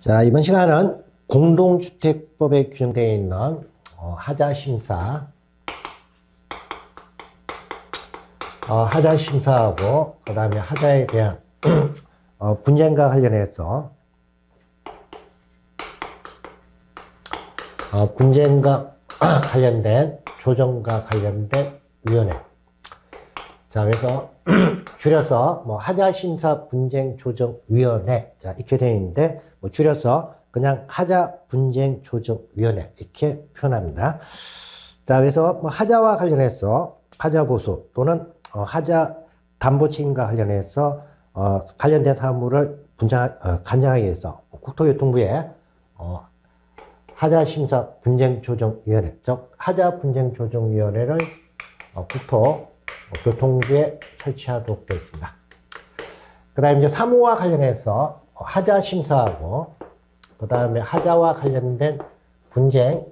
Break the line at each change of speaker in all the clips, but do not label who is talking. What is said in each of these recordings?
자, 이번 시간은 공동주택법에 규정되어 있는 어, 하자심사, 어, 하자심사하고 그 다음에 하자에 대한 어, 분쟁과 관련해서 어, 분쟁과 관련된 조정과 관련된 위원회. 자, 그래서 줄여서 뭐 하자심사 분쟁 조정 위원회. 자, 이렇게 되어 있는데 뭐 줄여서 그냥 하자 분쟁 조정 위원회 이렇게 표현합니다. 자, 그래서 뭐 하자와 관련해서 하자 보수 또는 어, 하자 담보 책임과 관련해서 어, 관련된 사무를 분장 어, 간장하기 위해서 국토교통부에 어, 하자 심사 분쟁 조정 위원회 즉 하자 분쟁 조정 위원회를 어, 국토 교통부에 설치하도록 되어 있습니다. 그 다음에 이제 사무와 관련해서 하자 심사하고 그 다음에 하자와 관련된 분쟁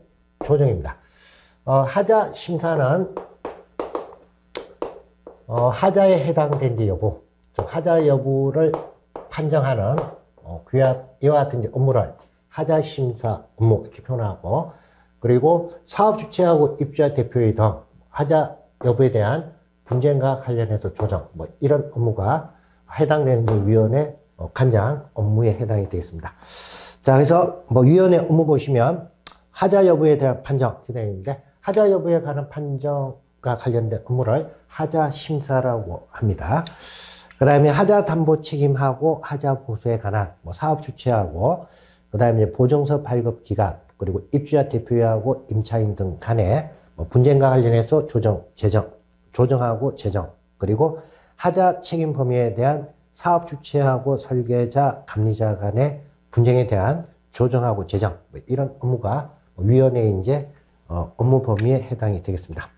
조정입니다. 어, 하자 심사는 어, 하자에 해당된지 여부, 즉 하자 여부를 판정하는 어, 이와 같은 업무를 하자 심사 업무 이렇게 표현하고 그리고 사업 주체하고 입주자 대표의 등 하자 여부에 대한 분쟁과 관련해서 조정 뭐 이런 업무가 해당되는 위원회 어, 간장 업무에 해당이 되겠습니다. 자, 그래서 뭐 위원회 업무 보시면 하자 여부에 대한 판정 진행인데 하자 여부에 관한 판정과 관련된 업무를 하자 심사라고 합니다. 그 다음에 하자 담보 책임하고 하자 보수에 관한 뭐 사업 주체하고 그 다음에 보증서 발급 기간 그리고 입주자 대표하고 임차인 등 간에 뭐 분쟁과 관련해서 조정, 재정, 조정하고 재정 그리고 하자 책임 범위에 대한 사업 주체하고 설계자, 감리자 간의 분쟁에 대한 조정하고 재정 뭐 이런 업무가 위원회 이제 어, 업무 범위에 해당이 되겠습니다.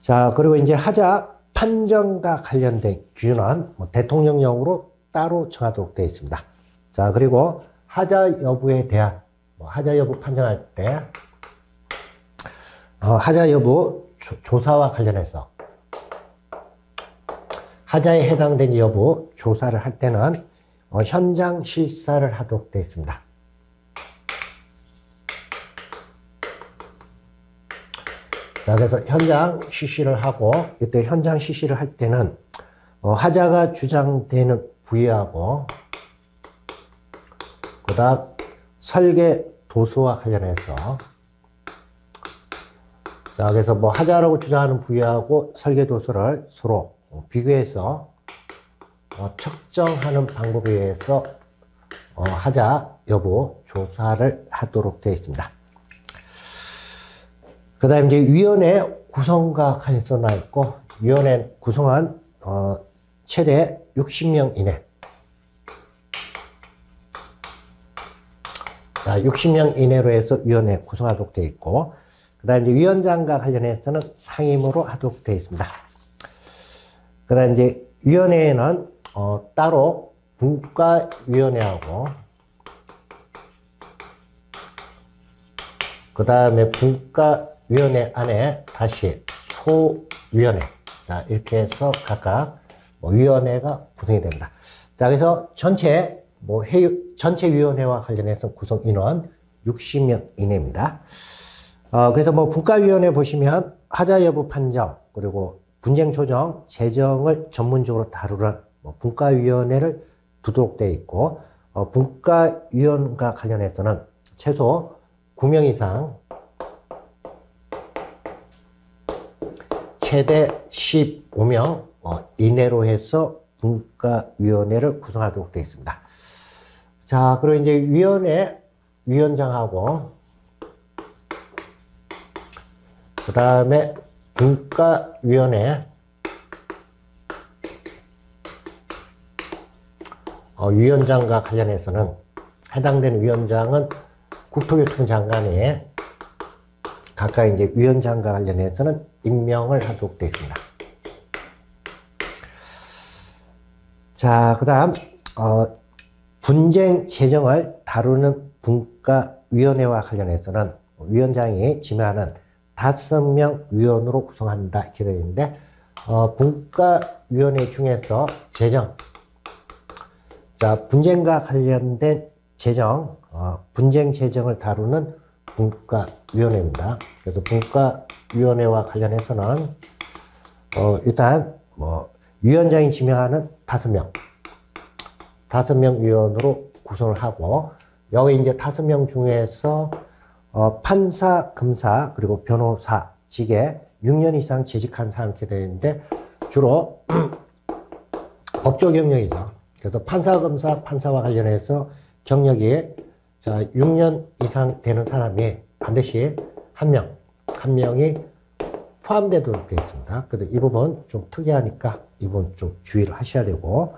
자 그리고 이제 하자 판정과 관련된 기준은 뭐 대통령령으로 따로 정하도록 되어 있습니다. 자 그리고 하자 여부에 대한 뭐 하자 여부 판정할 때 어, 하자 여부 조, 사와 관련해서 하자에 해당된 여부 조사를 할 때는 어, 현장 실사를 하도록 되어 있습니다. 자, 그래서 현장 실시를 하고, 이때 현장 실시를 할 때는, 어, 하자가 주장되는 부위하고, 그 다음, 설계 도서와 관련해서, 자, 그래서 뭐 하자라고 주장하는 부위하고 설계 도서를 서로 비교해서 어, 측정하는 방법에 의해서 어, 하자 여부 조사를 하도록 되어 있습니다. 그 다음 이제 위원회 구성과 나 있고 위원회 구성은 어, 최대 60명 이내 자, 60명 이내로 해서 위원회 구성하도록 되어 있고 그 다음 이제 위원장과 관련해서는 상임으로 하도록 되어 있습니다. 그 다음 이제 위원회에는 어, 따로 분과위원회하고 그 다음에 분과위원회 안에 다시 소위원회 자 이렇게 해서 각각 뭐 위원회가 구성이 됩니다. 자 그래서 전체 뭐 회의 전체 위원회와 관련해서 구성 인원 60명 이내입니다. 어, 그래서 뭐 분과위원회 보시면 하자 여부 판정 그리고 분쟁 조정 재정을 전문적으로 다루는 뭐 분과위원회를 두도록 되어 있고 어, 분과위원과 관련해서는 최소 9명 이상 최대 15명 어, 이내로 해서 분과위원회를 구성하도록 되어 있습니다. 자, 그리고 이제 위원회 위원장하고 그 다음에 분과위원회 어, 위원장과 관련해서는 해당되는 위원장은 국토교통 장관이 각각 이제 위원장과 관련해서는 임명을 하도록 되어 있습니다. 자, 그 다음, 어, 분쟁 재정을 다루는 분과위원회와 관련해서는 위원장이 지명하는 다섯 명 위원으로 구성한다. 이렇게 되어 있는데, 어, 분과위원회 중에서 재정, 자, 분쟁과 관련된 재정, 어, 분쟁 재정을 다루는 분과위원회입니다. 그래서 분과위원회와 관련해서는 어, 일단 뭐 위원장이 지명하는 다섯 명, 다섯 명 위원으로 구성을 하고 여기 이제 다섯 명 중에서 어, 판사, 검사 그리고 변호사 직에 6년 이상 재직한 사람 이렇게 되는데 주로 법조 경력이죠. 그래서 판사, 검사, 판사와 관련해서 경력이 자 6년 이상 되는 사람이 반드시 한 명, 한 명이 포함되도록 되어 있습니다. 그래서 이 부분 좀 특이하니까 이 부분 좀 주의를 하셔야 되고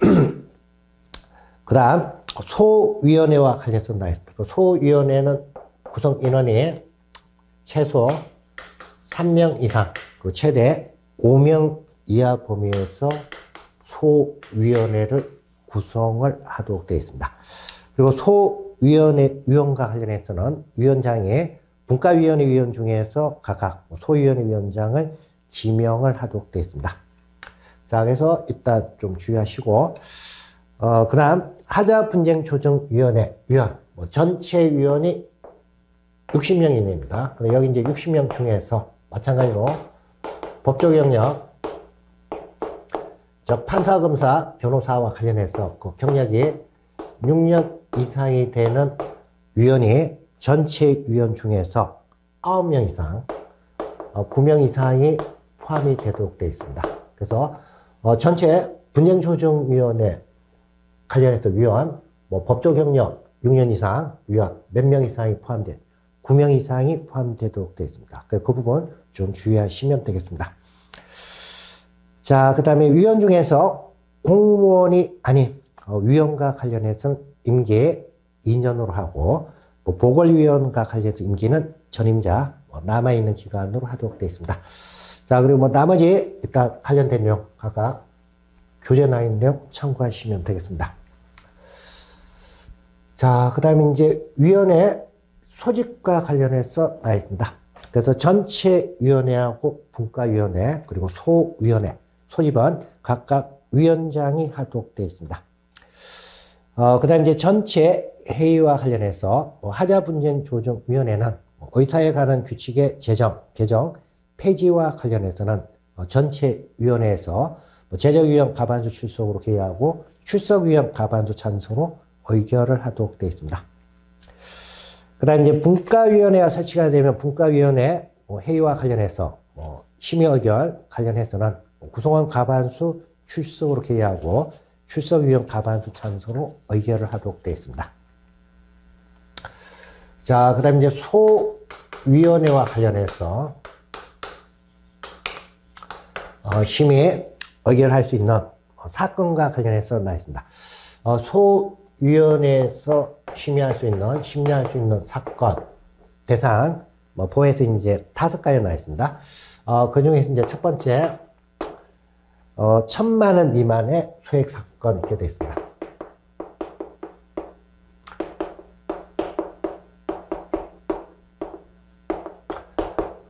그 다음 소위원회와 관련해서 나있다. 그 소위원회는 구성 인원이 최소 3명 이상, 그리고 최대 5명 이하 범위에서 소위원회를 구성을 하도록 되어 있습니다. 그리고 소위원회 위원과 관련해서는 위원장이 분과위원회 위원 중에서 각각 소위원회 위원장을 지명을 하도록 되어 있습니다. 자, 그래서 이따 좀 주의하시고, 어, 그 다음, 하자분쟁조정위원회 위원, 뭐 전체 위원이 60명 이내입니다. 여기 이제 60명 중에서 마찬가지로 법조 경력, 즉 판사, 검사, 변호사와 관련해서 그 경력이 6년 이상이 되는 위원이 전체 위원 중에서 9명 이상, 9명 어, 이상이 포함이 되도록 되어 있습니다. 그래서 어, 전체 분쟁조정위원회 관련해서 위원, 뭐 법조 경력 6년 이상 위원 몇 명 이상이 포함된 9명 이상이 포함되도록 되어 있습니다. 그 부분 좀 주의하시면 되겠습니다. 자, 그 다음에 위원 중에서 공무원이 아닌 어, 위원과 관련해서는 임기 2년으로 하고 뭐 보궐위원과 관련해서 임기는 전임자 뭐 남아있는 기간으로 하도록 되어 있습니다. 자, 그리고 뭐 나머지 일단 관련된 내용 각각 교재 나 있는 내용 참고하시면 되겠습니다. 자, 그 다음에 이제 위원회 소집과 관련해서 나 있습니다. 그래서 전체 위원회하고 분과위원회 그리고 소위원회 소집은 각각 위원장이 하도록 되어 있습니다. 어, 그 다음 이제 전체 회의와 관련해서 뭐 하자 분쟁 조정 위원회는 뭐 의사에 관한 규칙의 제정, 개정, 폐지와 관련해서는 어, 전체 위원회에서 뭐 제정위원 가반수 출석으로 개의하고 출석위원 가반수 찬성으로 의결을 하도록 되어 있습니다. 그 다음 이제 분과위원회가 설치가 되면 분과위원회 뭐 회의와 관련해서 뭐 심의 의결 관련해서는 구성원 가반수 출석으로 개의하고 출석위원 가반수 찬성으로 의결을 하도록 되어 있습니다. 자, 그 다음 이제 소위원회와 관련해서 어, 심의 의결할 수 있는 사건과 관련해서 나 있습니다. 어, 소 위원회에서 심의할 수 있는, 심리할 수 있는 사건, 대상, 뭐, 보에서 이제 다섯 가지 나와 있습니다. 어, 그 중에 이제 첫 번째, 어, 천만 원 미만의 소액 사건 이렇게 되어 있습니다.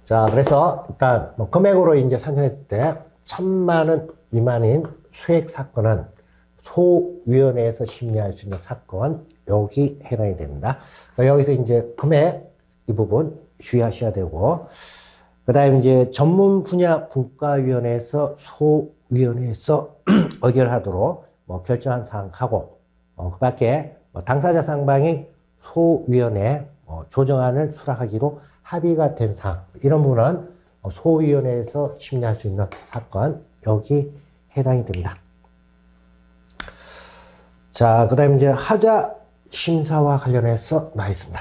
자, 그래서 일단 뭐 금액으로 이제 산정했을 때 천만 원 미만인 수액 사건은 소위원회에서 심리할 수 있는 사건 여기 해당이 됩니다. 그러니까 여기서 이제 금액 이 부분 주의하셔야 되고 그 다음에 이제 전문 분야 분과위원회에서 소위원회에서 의결하도록 뭐 결정한 사항하고 어, 그 밖에 뭐 당사자 상방이 소위원회 어, 조정안을 수락하기로 합의가 된 사항 이런 부분은 소위원회에서 심리할 수 있는 사건 여기 해당이 됩니다. 자, 그 다음에 이제 하자 심사와 관련해서 나 있습니다.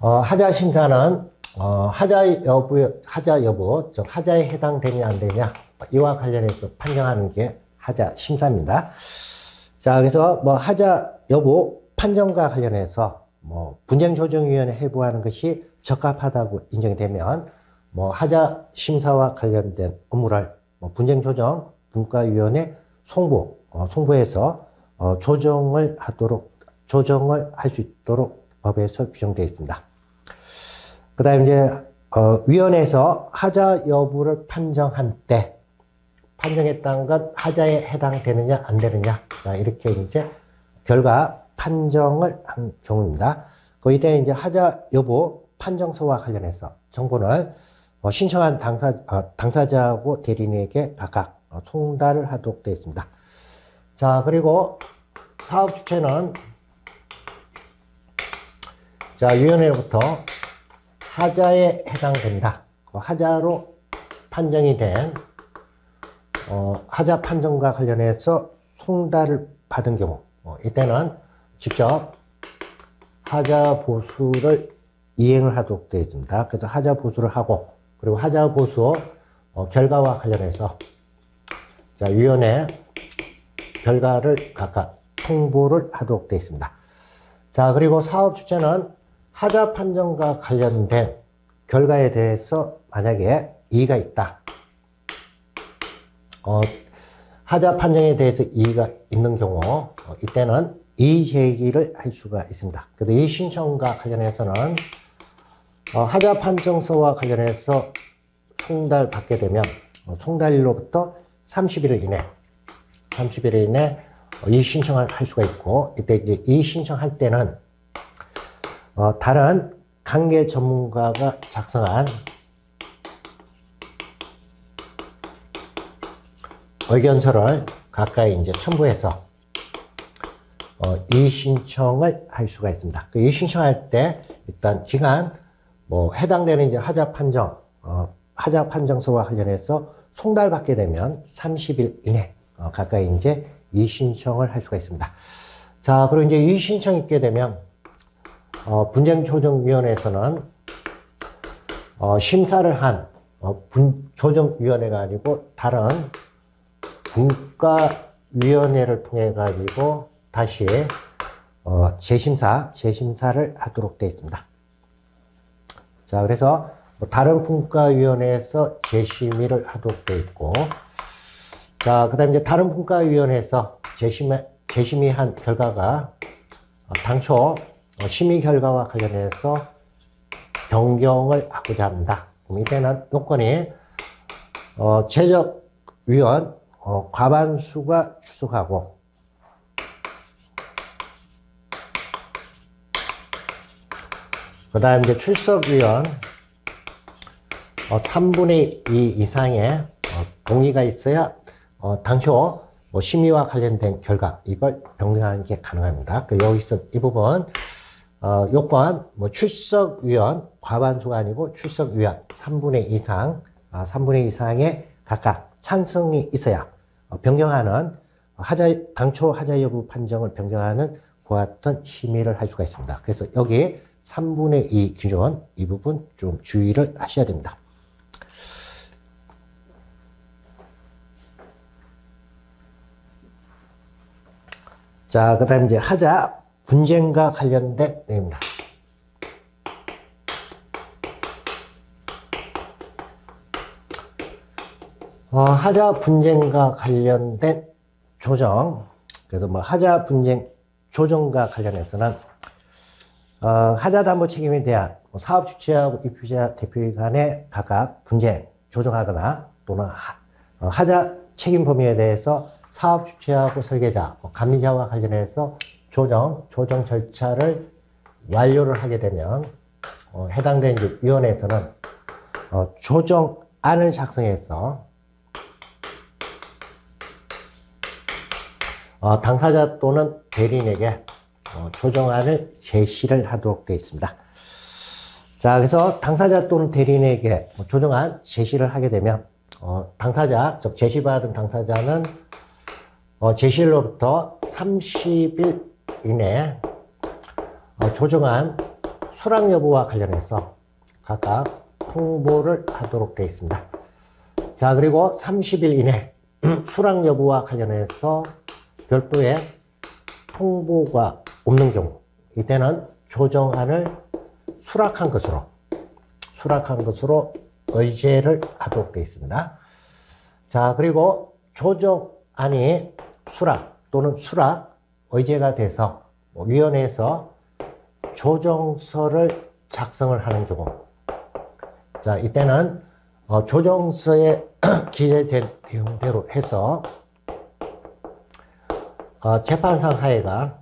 어, 하자 심사는 어, 하자 여부, 하자 여부, 즉 하자에 해당되냐 안 되냐 이와 관련해서 판정하는 게 하자 심사입니다. 자, 그래서 뭐 하자 여부 판정과 관련해서 뭐 분쟁조정위원회 해부하는 것이 적합하다고 인정이 되면 뭐 하자 심사와 관련된 업무를 뭐 분쟁조정 분과위원회 송부 어, 송부해서 어, 조정을 하도록 조정을 할 수 있도록 법에서 규정되어 있습니다. 그 다음에 이제, 어, 위원회에서 하자 여부를 판정한 때, 판정했다는 건 하자에 해당되느냐, 안 되느냐. 자, 이렇게 이제 결과 판정을 한 경우입니다. 그 이때 이제 하자 여부 판정서와 관련해서 정보를 어, 신청한 당사, 어, 당사자하고 대리인에게 각각 어, 송달을 하도록 되어 있습니다. 자, 그리고 사업 주체는 자, 위원회로부터 하자에 해당된다. 그 하자로 판정이 된 어, 하자 판정과 관련해서 송달을 받은 경우 어, 이때는 직접 하자 보수를 이행을 하도록 되어 있습니다. 그래서 하자 보수를 하고 그리고 하자 보수 어, 결과와 관련해서 자 위원회 결과를 각각 통보를 하도록 되어 있습니다. 자 그리고 사업 주체는 하자 판정과 관련된 결과에 대해서 만약에 이의가 있다. 어, 하자 판정에 대해서 이의가 있는 경우 어, 이때는 이의 제기를 할 수가 있습니다. 그래서 이 신청과 관련해서는 어, 하자 판정서와 관련해서 송달 받게 되면 어, 송달일로부터 30일 이내 30일 이내 어, 이 신청을 할 수가 있고 이때 이제 이 신청할 때는 어, 다른 관계 전문가가 작성한 의견서를 가까이 이제 첨부해서 어, 이 신청을 할 수가 있습니다. 그이 신청할 때 일단 기간 뭐 해당되는 이제 하자 판정 어, 하자 판정서와 관련해서 송달받게 되면 30일 이내 어, 가까이 이제 이 신청을 할 수가 있습니다. 자, 그리고 이제 이 신청 있게 되면 어, 분쟁조정위원회에서는 어, 심사를 한 어, 분, 조정위원회가 아니고 다른 분과위원회를 통해 가지고 다시 어, 재심사, 재심사를 하도록 되어 있습니다. 자, 그래서 뭐 다른 분과위원회에서 재심의를 하도록 되어 있고, 자, 그 다음에 이제 다른 분과위원회에서 재심, 재심의한 결과가 어, 당초 어, 심의 결과와 관련해서 변경을 하고자 합니다. 그럼 이때는 요건이 어, 제적위원 어, 과반수가 출석하고 그 다음 이제 출석위원 어, 3분의 2 이상의 어, 동의가 있어야 어, 당초 뭐 심의와 관련된 결과 이걸 변경하는 게 가능합니다. 그 여기서 이 부분 어, 요건 뭐 출석위원 과반수가 아니고 출석위원 3분의 2 이상 아, 3분의 2 이상의 각각 찬성이 있어야 어, 변경하는 하자 당초 하자 여부 판정을 변경하는 그와 같은 심의를 할 수가 있습니다. 그래서 여기 3분의 2 기준 이 부분 좀 주의를 하셔야 됩니다. 자, 그 다음 이제 하자 분쟁과 관련된 내용입니다. 어, 하자 분쟁과 관련된 조정. 그래서 뭐 하자 분쟁 조정과 관련해서는 어, 하자 담보 책임에 대한 뭐 사업 주체하고 입주자 대표 간의 각각 분쟁 조정하거나 또는 하, 어, 하자 책임 범위에 대해서 사업 주체하고 설계자, 뭐 감리자와 관련해서 조정, 조정 절차를 완료를 하게 되면 어, 해당된 위원회에서는 어, 조정안을 작성해서 어, 당사자 또는 대리인에게 어, 조정안을 제시를 하도록 되어 있습니다. 자, 그래서 당사자 또는 대리인에게 뭐 조정안 제시를 하게 되면 어, 당사자, 즉 제시받은 당사자는 어, 제시일로부터 30일 이내 어, 조정안 수락 여부와 관련해서 각각 통보를 하도록 되어 있습니다. 자, 그리고 30일 이내 수락 여부와 관련해서 별도의 통보가 없는 경우 이때는 조정안을 수락한 것으로 수락한 것으로 의제를 하도록 되어 있습니다. 자 그리고 조정안이 수락 또는 수락 의제가 돼서 뭐 위원회에서 조정서를 작성을 하는 경우. 자, 이때는 어, 조정서에 기재된 내용대로 해서 어, 재판상 하에가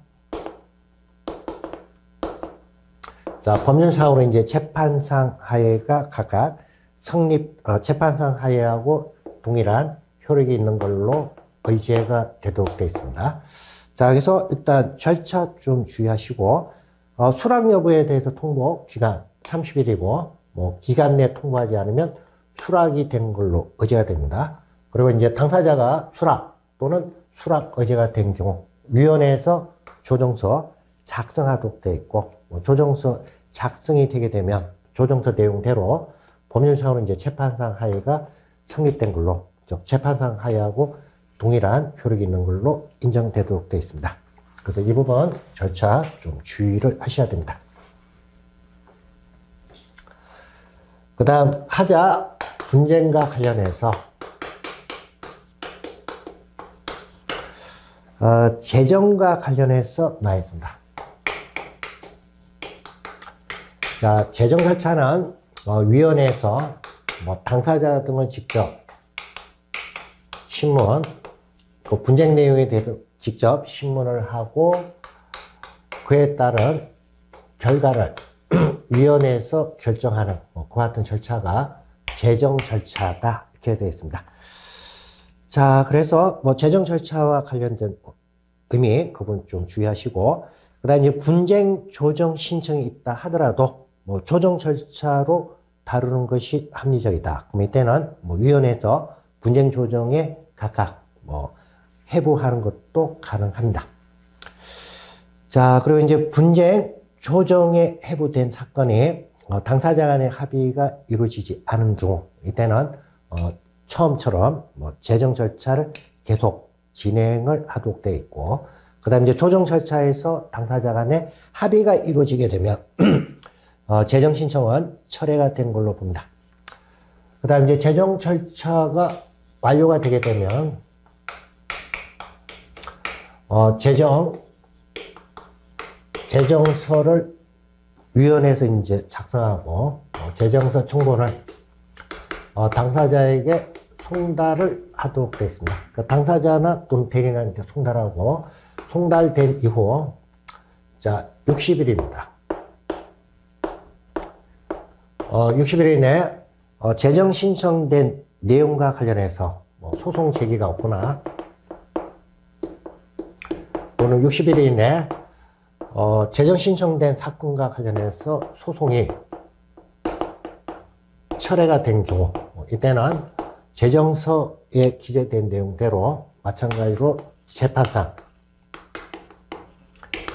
자, 법률상으로 이제 재판상 하에가 각각 성립, 어, 재판상 하에하고 동일한 효력이 있는 걸로 의제가 되도록 되어 있습니다. 자, 그래서 일단 절차 좀 주의하시고, 어, 수락 여부에 대해서 통보 기간 30일이고, 뭐, 기간 내 통보하지 않으면 수락이 된 걸로 의제가 됩니다. 그리고 이제 당사자가 수락 또는 수락 의제가 된 경우, 위원회에서 조정서 작성하도록 되어 있고, 뭐 조정서 작성이 되게 되면 조정서 내용대로 법률상으로 이제 재판상 하에가 성립된 걸로, 즉, 재판상 하에하고 동일한 효력이 있는 걸로 인정되도록 되어 있습니다. 그래서 이 부분 절차 좀 주의를 하셔야 됩니다. 그 다음 하자 분쟁과 관련해서 어, 재정과 관련해서 나와 있습니다. 자, 재정 절차는 어, 위원회에서 뭐 당사자 등을 직접 신문, 그 분쟁 내용에 대해서 직접 신문을 하고 그에 따른 결과를 위원회에서 결정하는 뭐 그와 같은 절차가 재정 절차다 이렇게 되어 있습니다. 자, 그래서 뭐 재정 절차와 관련된 의미 그분 좀 주의하시고 그다음 이제 분쟁 조정 신청이 있다 하더라도 뭐 조정 절차로 다루는 것이 합리적이다. 그럼 이때는 뭐 위원회에서 분쟁 조정에 각각 뭐 해부하는 것도 가능합니다. 자, 그리고 이제 분쟁 조정에 해부된 사건이 어, 당사자 간의 합의가 이루어지지 않은 경우, 이때는 어, 처음처럼 뭐 재정 절차를 계속 진행을 하도록 되어 있고, 그 다음 이제 조정 절차에서 당사자 간의 합의가 이루어지게 되면, 어, 재정 신청은 철회가 된 걸로 봅니다. 그 다음 이제 재정 절차가 완료가 되게 되면, 어, 재정, 재정서를 위원회에서 이제 작성하고, 어, 재정서 청구를 어, 당사자에게 송달을 하도록 되어 있습니다. 그 당사자나 또는 대리인한테 송달하고, 송달된 이후, 자, 60일입니다. 어, 60일 이내 어, 재정 신청된 내용과 관련해서 뭐 소송 제기가 없거나 또는 60일 이내 어, 재정 신청된 사건과 관련해서 소송이 철회가 된 경우 이때는 재정서에 기재된 내용대로 마찬가지로 재판상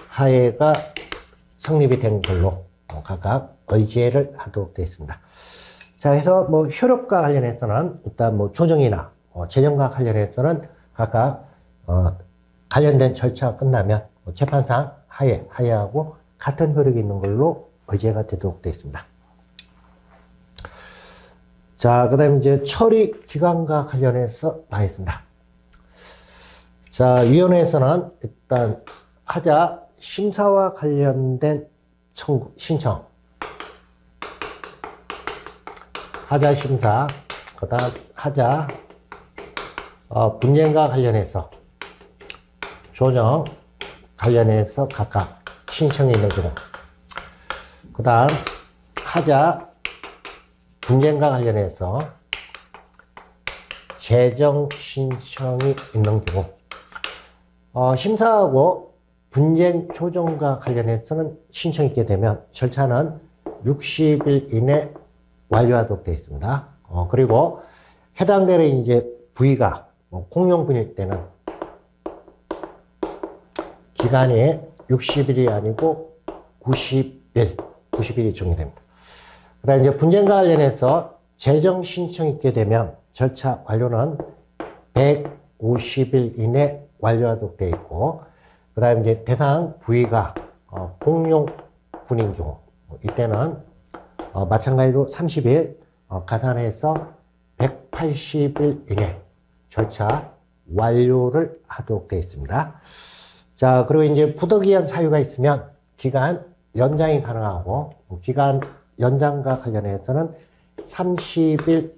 하해가 성립이 된 걸로 각각 의제를 하도록 되어 있습니다. 자, 그래서 뭐 효력과 관련해서는 일단 뭐 조정이나 어, 재정과 관련해서는 각각 어, 관련된 절차가 끝나면 뭐 재판상 하해, 하해하고 같은 효력이 있는 걸로 의제가 되도록 되어 있습니다. 자, 그 다음에 이제 처리 기간과 관련해서 나와 있습니다. 자, 위원회에서는 일단 하자 심사와 관련된 청구, 신청, 하자 심사, 그 다음 하자. 어, 분쟁과 관련해서 조정 관련해서 각각 신청이 있는 경우 그 다음 하자 분쟁과 관련해서 재정 신청이 있는 경우 어, 심사하고 분쟁 조정과 관련해서는 신청이 있게 되면 절차는 60일 이내 완료하도록 되어 있습니다. 어, 그리고 해당되는 이제 부위가 뭐 공용 분일 때는 기간이 60일이 아니고 90일, 90일이 정리됩니다. 그 다음에 이제 분쟁과 관련해서 재정 신청이 있게 되면 절차 완료는 150일 이내 완료하도록 되어 있고, 그 다음에 이제 대상 부위가 어, 공용 분인 경우, 이때는 어, 마찬가지로 30일 어, 가산해서 180일 이내 절차 완료를 하도록 되어 있습니다. 자, 그리고 이제 부득이한 사유가 있으면 기간 연장이 가능하고 기간 연장과 관련해서는 30일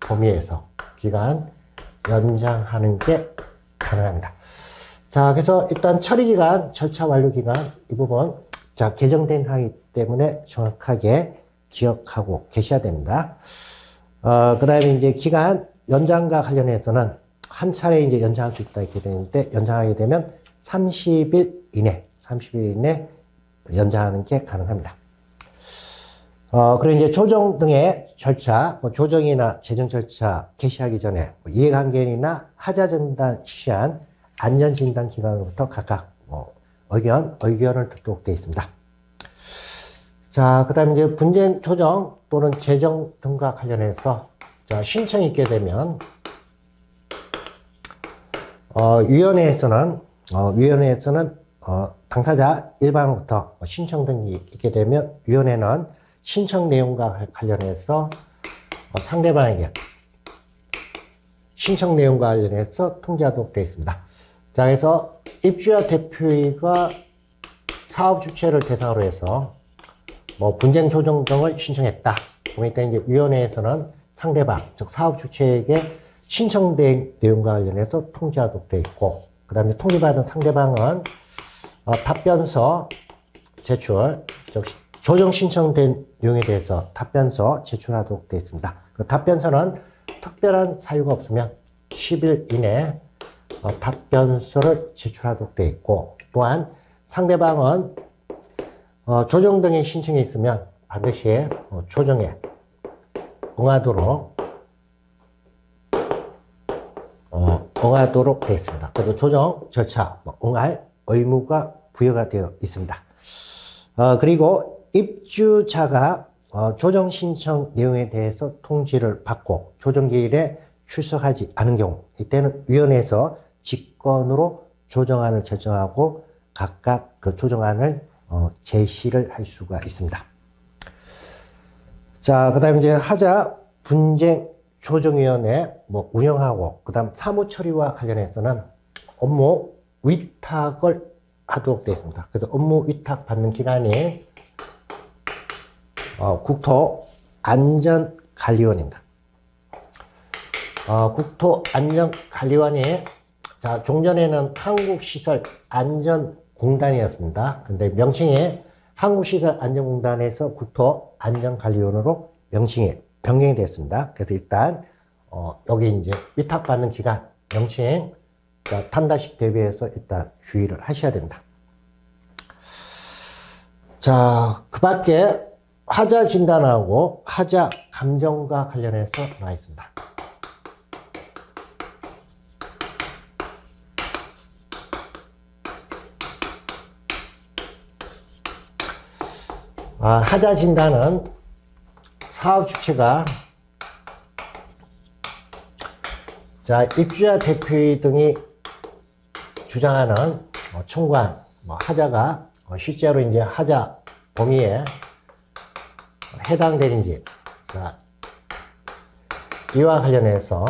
범위에서 기간 연장하는 게 가능합니다. 자, 그래서 일단 처리 기간, 절차 완료 기간 이 부분 자 개정된 항이기 때문에 정확하게 기억하고 계셔야 됩니다. 어, 그 다음에 이제 기간 연장과 관련해서는 한 차례 이제 연장할 수 있다 이렇게 되는데 연장하게 되면 30일 이내, 30일 이내 연장하는 게 가능합니다. 어, 그리고 이제 조정 등의 절차, 뭐 조정이나 재정 절차 개시하기 전에 뭐 이해관계인이나 하자 진단 시한 안전 진단 기관으로부터 각각 뭐 의견, 의견을 듣도록 되어 있습니다. 자, 그 다음에 이제 분쟁 조정 또는 재정 등과 관련해서 자, 신청이 있게 되면 어, 위원회에서는 어, 위원회에서는 어, 당사자 일반으로부터 신청 등이 있게 되면 위원회는 신청 내용과 관련해서 어, 상대방에게 신청 내용과 관련해서 통지하도록 되어 있습니다. 자, 그래서 입주자 대표가 사업 주체를 대상으로 해서 뭐 분쟁 조정 등을 신청했다. 그러니까 이제 위원회에서는 상대방, 즉 사업 주체에게 신청 내용과 관련해서 통지하도록 되어 있고, 그 다음에 통지받은 상대방은 어, 답변서 제출, 즉 조정 신청된 내용에 대해서 답변서 제출하도록 되어 있습니다. 그 답변서는 특별한 사유가 없으면 10일 이내 어, 답변서를 제출하도록 되어 있고 또한 상대방은 어, 조정 등의 신청이 있으면 반드시 어, 조정에 응하도록 어, 응하도록 되어 있습니다. 그래서 조정 절차 뭐 응할 의무가 부여가 되어 있습니다. 어, 그리고 입주자가 어, 조정 신청 내용에 대해서 통지를 받고 조정기일에 출석하지 않은 경우 이때는 위원회에서 직권으로 조정안을 결정하고 각각 그 조정안을 어, 제시를 할 수가 있습니다. 자, 그 다음에 이제 하자 분쟁 조정위원회 뭐 운영하고 그 다음 사무 처리와 관련해서는 업무 위탁을 하도록 되어 있습니다. 그래서 업무 위탁 받는 기간이 어, 국토 안전관리원입니다. 어, 국토 안전관리원이 자 종전에는 한국시설 안전공단이었습니다. 근데 명칭이 한국시설 안전공단에서 국토 안전관리원으로 명칭이 변경이 되었습니다. 그래서 일단 어, 여기 이제 위탁받는 기간 명칭 자, 탄다식 대비해서 일단 주의를 하셔야 됩니다. 자, 그 밖에 하자 진단하고 하자 감정과 관련해서 나와 있습니다. 아, 하자 진단은 사업 주체가 자 입주자 대표의 등이 주장하는 뭐 청구한 뭐 하자가 어, 실제로 이제 하자 범위에 해당되는지 자, 이와 관련해서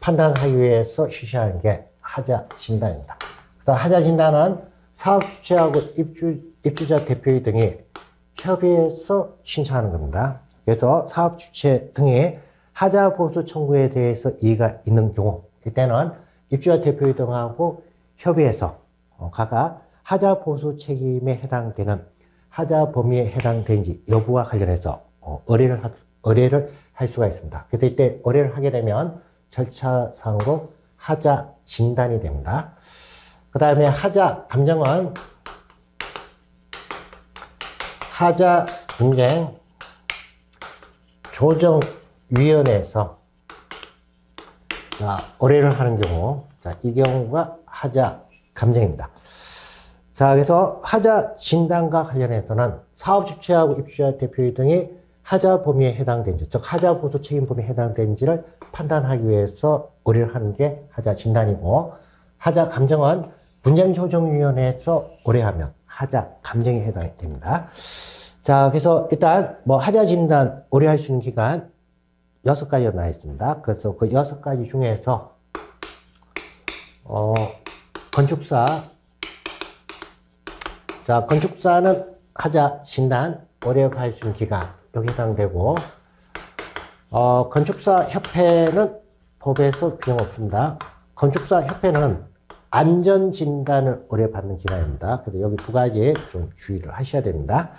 판단하기 위해서 실시하는 게 하자 진단입니다. 하자 진단은 사업 주체하고 입주, 입주자 대표 등이 협의해서 신청하는 겁니다. 그래서 사업 주체 등의 하자 보수 청구에 대해서 이의가 있는 경우 이때는 입주자 대표 등하고 협의해서 어, 각각 하자 보수 책임에 해당되는 하자 범위에 해당되는지 여부와 관련해서 어, 의뢰를, 하, 의뢰를 할 수가 있습니다. 그래서 이때 의뢰를 하게 되면 절차상으로 하자 진단이 됩니다. 그 다음에 하자 감정은 하자 분쟁 조정위원회에서 자, 의뢰를 하는 경우, 자, 이 경우가 하자 감정입니다. 자, 그래서 하자 진단과 관련해서는 사업 주체하고 입주자 대표 등이 하자 범위에 해당되는지, 즉 하자 보수 책임 범위에 해당되는지를 판단하기 위해서 의뢰를 하는 게 하자 진단이고, 하자 감정은 분쟁조정위원회에서 의뢰하면 하자 감정에 해당이 됩니다. 자, 그래서 일단 뭐 하자 진단 의뢰할 수 있는 기간 여섯 가지가 나와 있습니다. 그래서 그 여섯 가지 중에서 어, 건축사 자, 건축사는 하자 진단 올해 발신 기간 여기 해당되고 어, 건축사 협회는 법에서 규정 없습니다. 건축사 협회는 안전 진단을 올해 받는 기관입니다. 그래서 여기 두 가지 좀 주의를 하셔야 됩니다.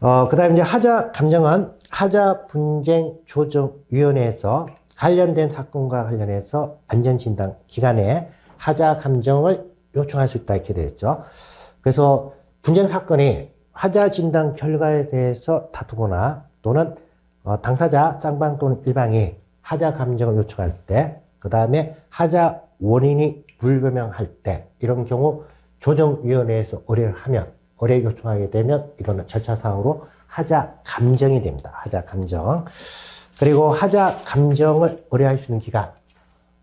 어, 그 다음에 이제 하자 감정은 하자 분쟁 조정 위원회에서 관련된 사건과 관련해서 안전 진단 기간에 하자 감정을 요청할 수 있다 이렇게 되어 있죠. 그래서 분쟁 사건이 하자 진단 결과에 대해서 다투거나 또는 어, 당사자 쌍방 또는 일방이 하자 감정을 요청할 때, 그 다음에 하자 원인이 불분명할 때 이런 경우 조정위원회에서 의뢰를 하면 의뢰 요청하게 되면 이거는 절차상으로 하자 감정이 됩니다. 하자 감정. 그리고 하자 감정을 의뢰할 수 있는 기간.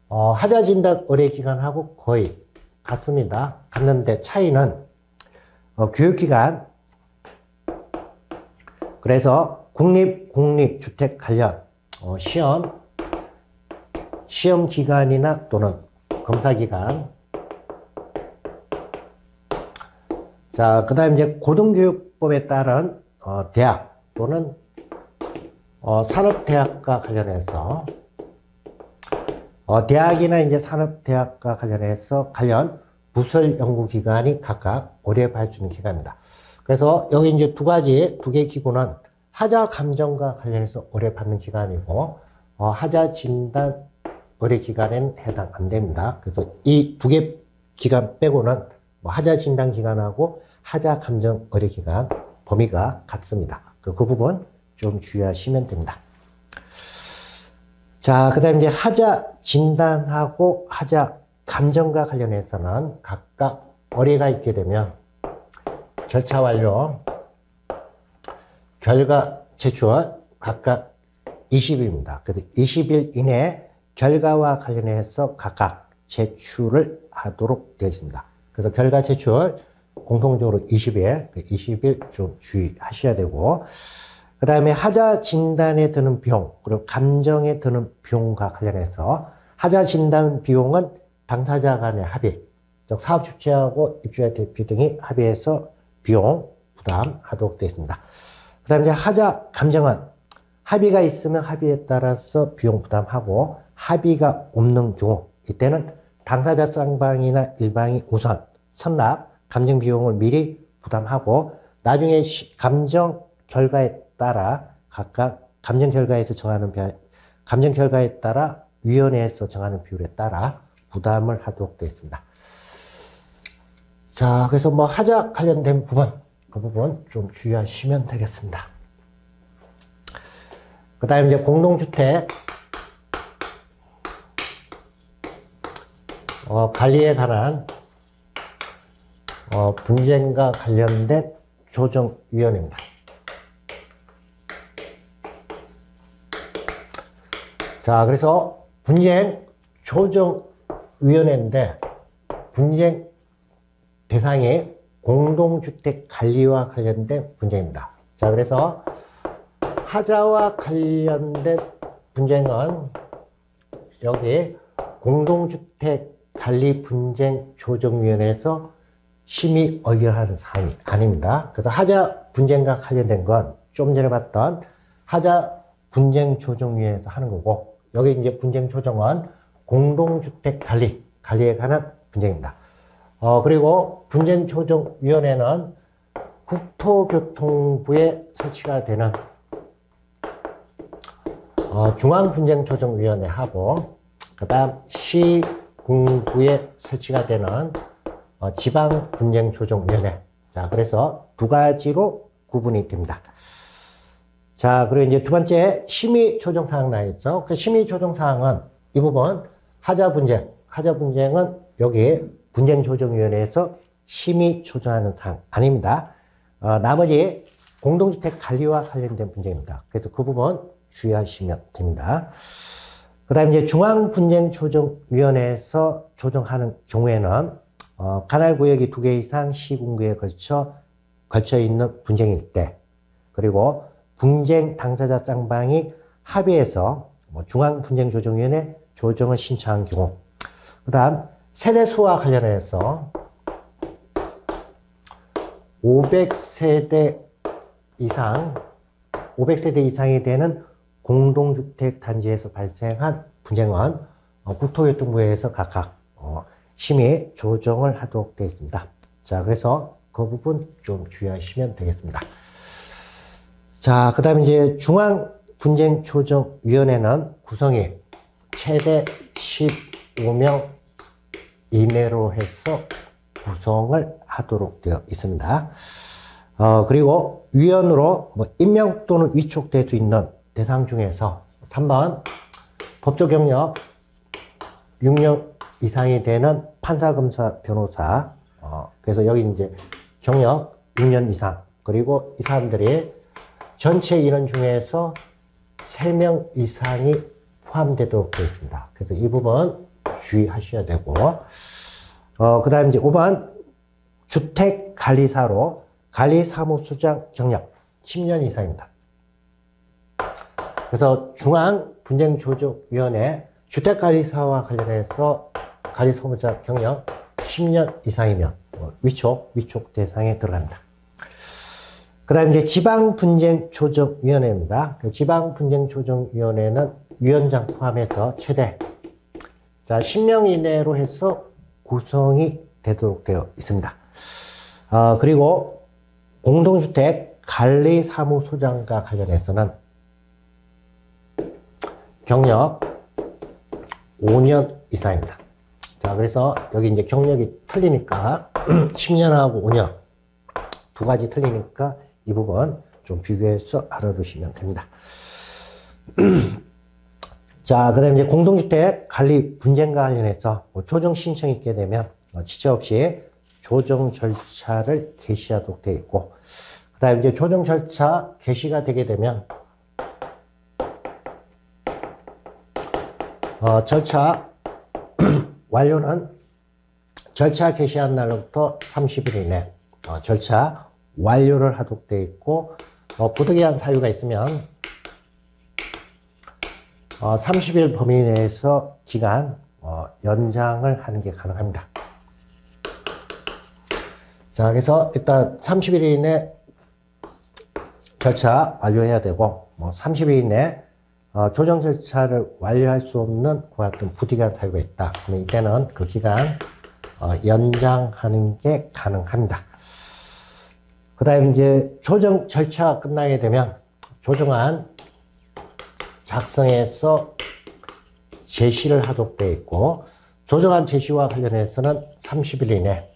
어, 하자 진단 의뢰 기간하고 거의 같습니다. 같는데 차이는 어, 교육기간. 그래서 국립, 공립 주택 관련 어, 시험, 시험 기간이나 또는 검사 기간. 자, 그 다음 이제 고등교육법에 따른 어, 대학 또는 어, 산업대학과 관련해서 어, 대학이나 이제 산업대학과 관련해서 관련 부설 연구기관이 각각 올해 발주는 기관입니다. 그래서 여기 이제 두 가지, 두 개 기구는 하자 감정과 관련해서 올해 받는 기관이고, 어, 하자 진단 의뢰 기간에는 해당 안 됩니다. 그래서 이 두 개 기간 빼고는 뭐 하자 진단 기간하고 하자 감정 의뢰 기간 범위가 같습니다. 그, 그 부분 좀 주의하시면 됩니다. 자, 그 다음에 이제 하자 진단하고 하자 감정과 관련해서는 각각 어뢰가 있게 되면 절차 완료, 결과 제출 각각 20일입니다. 그래서 20일 이내 결과와 관련해서 각각 제출을 하도록 되어 있습니다. 그래서 결과 제출 공통적으로 20일, 20일 좀 주의하셔야 되고, 그 다음에 하자 진단에 드는 비용, 그리고 감정에 드는 비용과 관련해서 하자 진단 비용은 당사자 간의 합의, 즉 사업 주체하고 입주자 대표 등이 합의해서 비용 부담하도록 되어 있습니다. 그 다음에 이제 하자 감정은 합의가 있으면 합의에 따라서 비용 부담하고 합의가 없는 경우 이때는 당사자 쌍방이나 일방이 우선 선납 감정 비용을 미리 부담하고 나중에 감정 결과에 따라 각각 감정 결과에서 정하는 감정 결과에 따라 위원회에서 정하는 비율에 따라 부담을 하도록 되어 있습니다. 자, 그래서 뭐 하자 관련된 부분, 그 부분 좀 주의하시면 되겠습니다. 그 다음에 이제 공동주택 어, 관리에 관한 어, 분쟁과 관련된 조정위원회입니다. 자, 그래서 분쟁 조정위원회인데 분쟁 대상이 공동주택 관리와 관련된 분쟁입니다. 자, 그래서 하자와 관련된 분쟁은 여기 공동주택 관리 분쟁 조정위원회에서 심의 의결하는 사항이 아닙니다. 그래서 하자 분쟁과 관련된 건 좀 전에 봤던 하자 분쟁 조정위원회에서 하는 거고 여기 이제 분쟁 조정은 공동주택 관리 관리에 관한 분쟁입니다. 어, 그리고 분쟁 조정위원회는 국토교통부에 설치가 되는 어, 중앙분쟁조정위원회하고 그 다음 시군구에 설치가 되는 어, 지방분쟁조정위원회. 자, 그래서 두 가지로 구분이 됩니다. 자, 그리고 이제 두 번째 심의 조정 사항 나 있죠. 그 심의 조정 사항은 이 부분 하자 분쟁, 하자 분쟁은 여기 분쟁조정위원회에서 심의 조정하는 사항 아닙니다. 어, 나머지 공동주택 관리와 관련된 분쟁입니다. 그래서 그 부분 주의하시면 됩니다. 그 다음에 이제 중앙분쟁조정위원회에서 조정하는 경우에는 어, 관할구역이 두 개 이상 시군구에 걸쳐 걸쳐 있는 분쟁일 때, 그리고 분쟁 당사자 쌍방이 합의해서 뭐 중앙분쟁조정위원회 조정을 신청한 경우, 그 다음 세대수와 관련해서 500세대 이상, 500세대 이상이 되는 공동주택 단지에서 발생한 분쟁은 어, 국토교통부에서 각각 어, 심의 조정을 하도록 되어 있습니다. 자, 그래서 그 부분 좀 주의하시면 되겠습니다. 자, 그 다음에 이제 중앙 분쟁 조정위원회는 구성이 최대 15명 이내로 해서 구성을 하도록 되어 있습니다. 어, 그리고 위원으로 뭐 임명 또는 위촉될 수 있는 대상 중에서 3번 법조 경력 6년 이상이 되는 판사, 검사, 변호사. 어, 그래서 여기 이제 경력 6년 이상. 그리고 이 사람들이 전체 인원 중에서 3명 이상이 포함되도록 되어 있습니다. 그래서 이 부분 주의하셔야 되고, 어, 그 다음에 이제 5번 주택관리사로 관리사무소장 경력 10년 이상입니다. 그래서 중앙분쟁조정위원회 주택관리사와 관련해서 관리소무자 경력 10년 이상이면 뭐 위촉, 위촉 대상에 들어갑니다. 그 다음 이제 지방분쟁조정위원회입니다. 그 지방분쟁조정위원회는 위원장 포함해서 최대 자 10명 이내로 해서 구성이 되도록 되어 있습니다. 어, 그리고 공동주택 관리 사무소장과 관련해서는 경력 5년 이상입니다. 자, 그래서 여기 이제 경력이 틀리니까 10년하고 5년 두 가지 틀리니까 이 부분 좀 비교해서 알아두시면 됩니다. 자, 그 다음에 이제 공동주택 관리 분쟁과 관련해서 뭐 조정 신청이 있게 되면 어, 지체 없이 조정 절차를 개시하도록 되어 있고, 그 다음에 이제 조정 절차 개시가 되게 되면 어, 절차 완료는 절차 개시한 날로부터 30일 이내 어, 절차 완료를 하도록 되어 있고 어, 부득이한 사유가 있으면 어, 30일 범위 내에서 기간 어, 연장을 하는 게 가능합니다. 자, 그래서 일단 30일 이내 절차 완료해야 되고 뭐 30일 이내 어, 조정 절차를 완료할 수 없는 그와 같은 부득이한 사유가 있다. 그러면 이때는 그 기간 어, 연장하는 게 가능합니다. 그 다음에 이제 조정 절차가 끝나게 되면 조정안 작성해서 제시를 하도록 되어 있고 조정안 제시와 관련해서는 30일 이내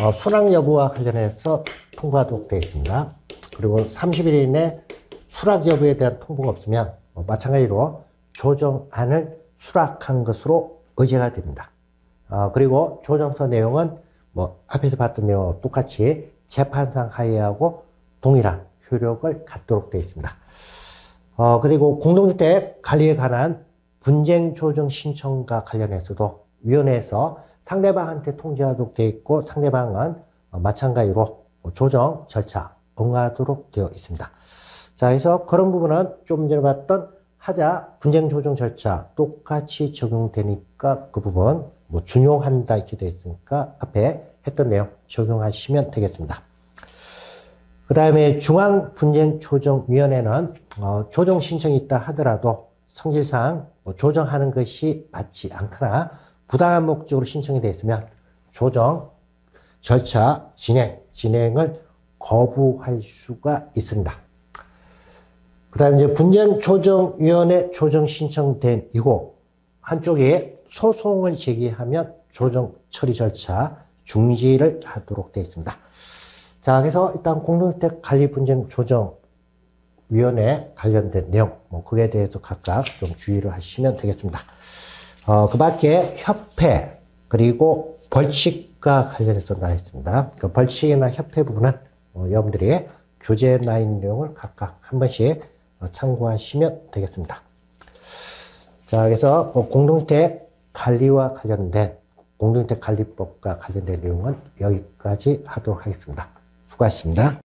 어, 수락 여부와 관련해서 통보하도록 되어 있습니다. 그리고 30일 이내 수락 여부에 대한 통보가 없으면 뭐 마찬가지로 조정안을 수락한 것으로 의제가 됩니다. 어, 그리고 조정서 내용은 뭐 앞에서 봤던 내용 똑같이 재판상 하에하고 동일한 효력을 갖도록 되어 있습니다. 어, 그리고 공동주택 관리에 관한 분쟁 조정 신청과 관련해서도 위원회에서 상대방한테 통지하도록 되어 있고 상대방은 마찬가지로 조정 절차 응하도록 되어 있습니다. 자, 그래서 그런 부분은 좀 전에 봤던 하자 분쟁 조정 절차 똑같이 적용되니까 그 부분 뭐 준용한다 이렇게 되어 있으니까 앞에 했던 내용 적용하시면 되겠습니다. 그 다음에 중앙분쟁조정위원회는 어, 조정 신청이 있다 하더라도 성질상 뭐 조정하는 것이 맞지 않거나 부당한 목적으로 신청이 되어 있으면 조정 절차 진행, 진행을 거부할 수가 있습니다. 그 다음에 이제 분쟁조정위원회 조정 신청된 이후 한쪽에 소송을 제기하면 조정 처리 절차 중지를 하도록 되어 있습니다. 자, 그래서 일단 공동주택 관리 분쟁 조정 위원회 관련된 내용, 뭐, 그에 대해서 각각 좀 주의를 하시면 되겠습니다. 어, 그 밖에 협회, 그리고 벌칙과 관련해서 나와 있습니다. 그 벌칙이나 협회 부분은 어, 여러분들이 교재 나 있는 내용을 각각 한 번씩 어, 참고하시면 되겠습니다. 자, 그래서 뭐 공동주택 관리와 관련된 공동주택 관리법과 관련된 내용은 여기까지 하도록 하겠습니다. 수고하셨습니다.